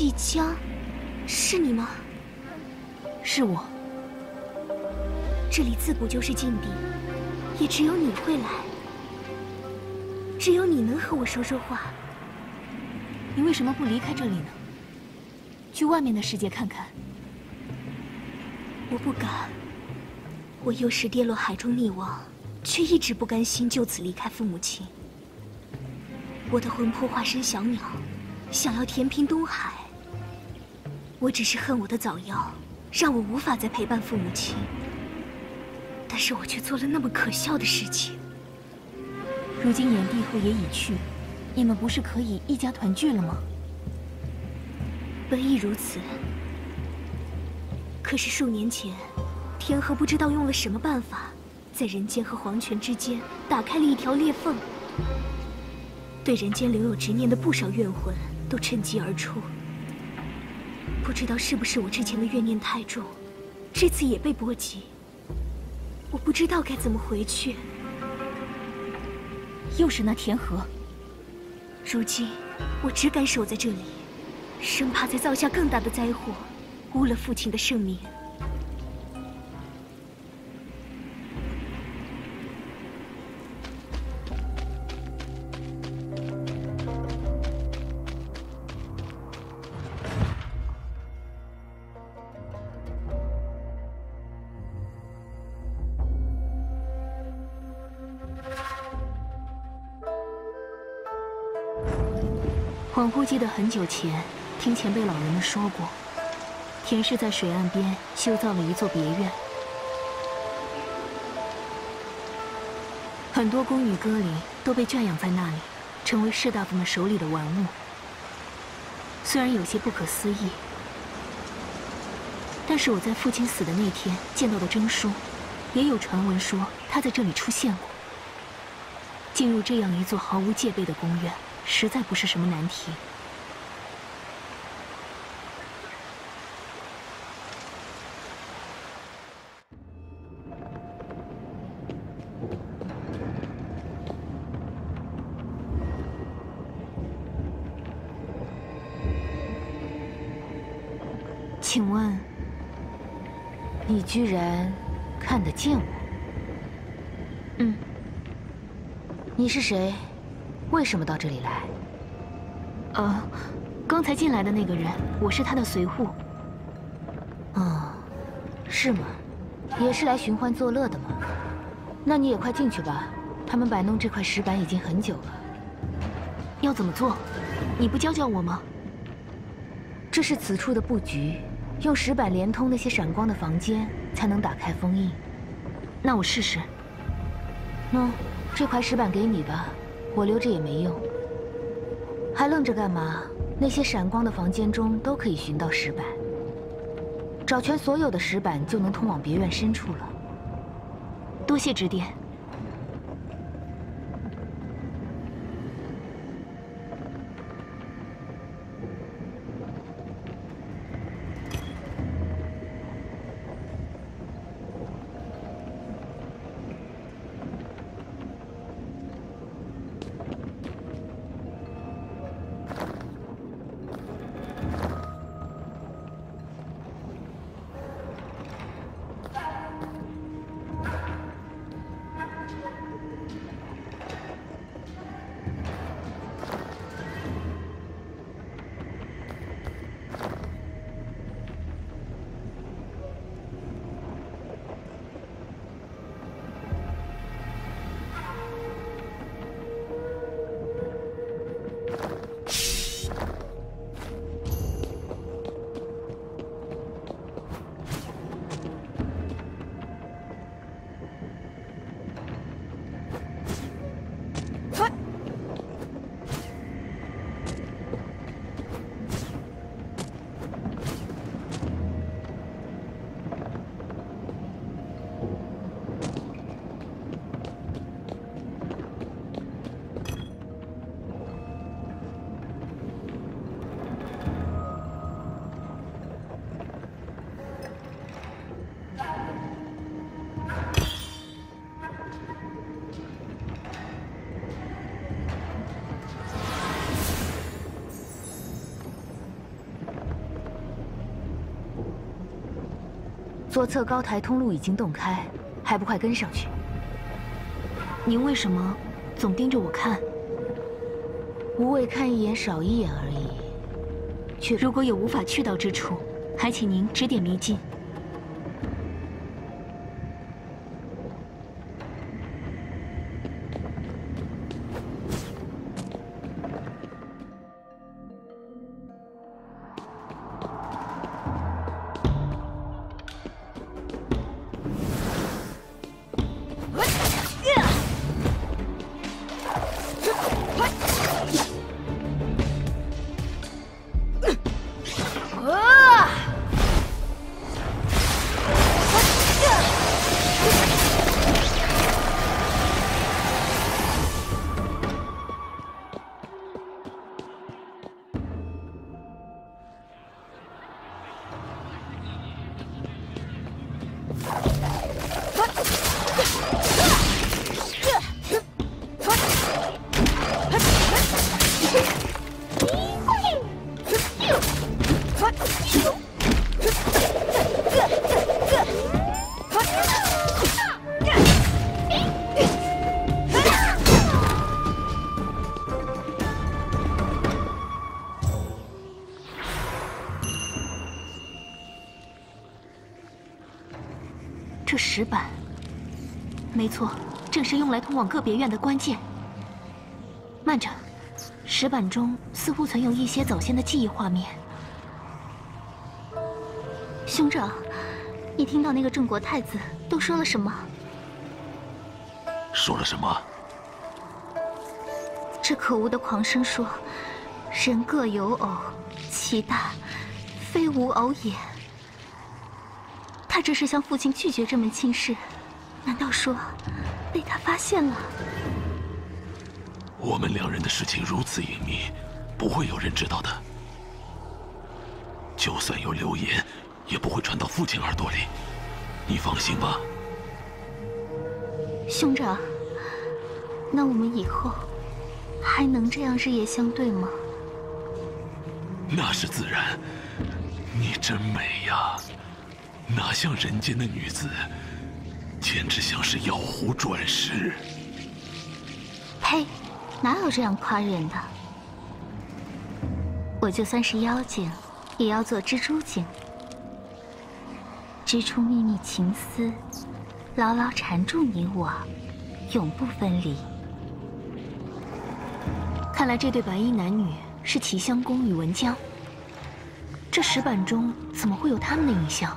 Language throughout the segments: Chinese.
季江，是你吗？是我。这里自古就是禁地，也只有你会来，只有你能和我说说话。你为什么不离开这里呢？去外面的世界看看。我不敢。我幼时跌落海中溺亡，却一直不甘心就此离开父母亲。我的魂魄化身小鸟，想要填平东海。我只是恨我的早夭，让我无法再陪伴父母亲。但是我却做了那么可笑的事情。如今炎帝后也已去，你们不是可以一家团聚了吗？本意如此。可是数年前，天河不知道用了什么办法，在人间和黄泉之间打开了一条裂缝。对人间留有执念的不少怨魂都趁机而出。不知道是不是我之前的怨念太重，这次也被波及。我不知道该怎么回去。又是那田河。如今我只敢守在这里，生怕再造下更大的灾祸，污了父亲的圣名。恍惚记得很久前，听前辈老人们说过，田氏在水岸边修造了一座别院，很多宫女歌里都被圈养在那里，成为士大夫们手里的玩物。虽然有些不可思议，但是我在父亲死的那天见到的征书，也有传闻说他在这里出现过。进入这样一座毫无戒备的宫院。实在不是什么难题。请问，你居然看得见我？嗯。你是谁？为什么到这里来？呃，刚才进来的那个人，我是他的随护。哦，是吗？也是来寻欢作乐的吗？那你也快进去吧。他们摆弄这块石板已经很久了。要怎么做？你不教教我吗？这是此处的布局，用石板连通那些闪光的房间，才能打开封印。那我试试。喏，这块石板给你吧。我留着也没用，还愣着干嘛？那些闪光的房间中都可以寻到石板，找全所有的石板就能通往别院深处了。多谢指点。左侧高台通路已经洞开，还不快跟上去？您为什么总盯着我看？无谓看一眼少一眼而已。却如果有无法去到之处，还请您指点迷津。没错，正是用来通往个别院的关键。慢着，石板中似乎存有一些早先的记忆画面。兄长，你听到那个郑国太子都说了什么？说了什么？这可恶的狂生说：“人各有偶，其大非吾偶也。”他这是向父亲拒绝这门亲事，难道说被他发现了？我们两人的事情如此隐秘，不会有人知道的。就算有流言，也不会传到父亲耳朵里。你放心吧。兄长，那我们以后还能这样日夜相对吗？那是自然。你真美呀！哪像人间的女子，简直像是妖狐转世。呸！哪有这样夸人的？我就算是妖精，也要做蜘蛛精，织出秘密情丝，牢牢缠住你我，永不分离。看来这对白衣男女是齐襄公与文姜。这石板中怎么会有他们的影像？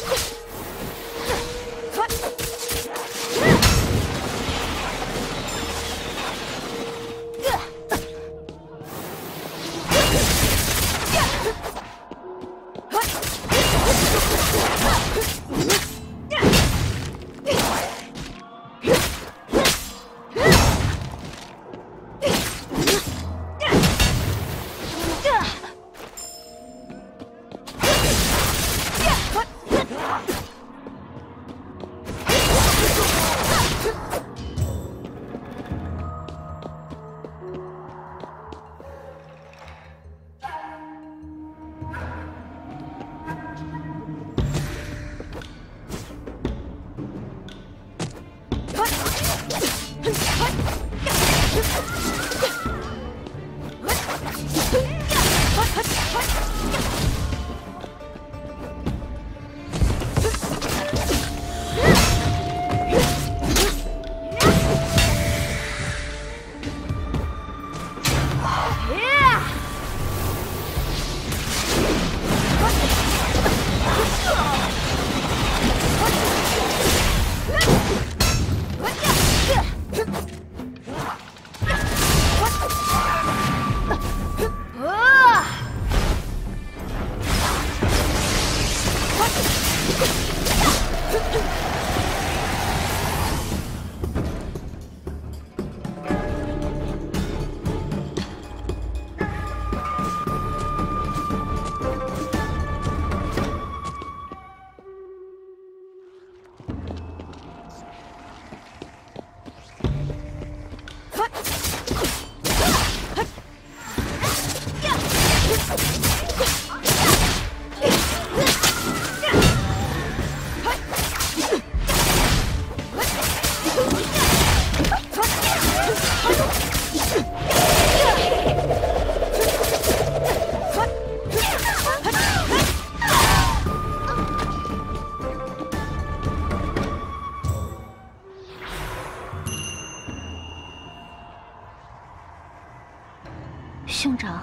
兄长，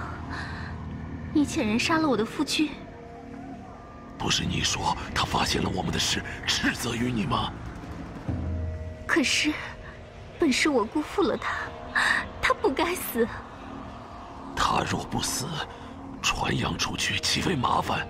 你遣人杀了我的夫君。不是你说他发现了我们的事，斥责于你吗？可是，本是我辜负了他，他不该死。他若不死，传扬出去岂非麻烦？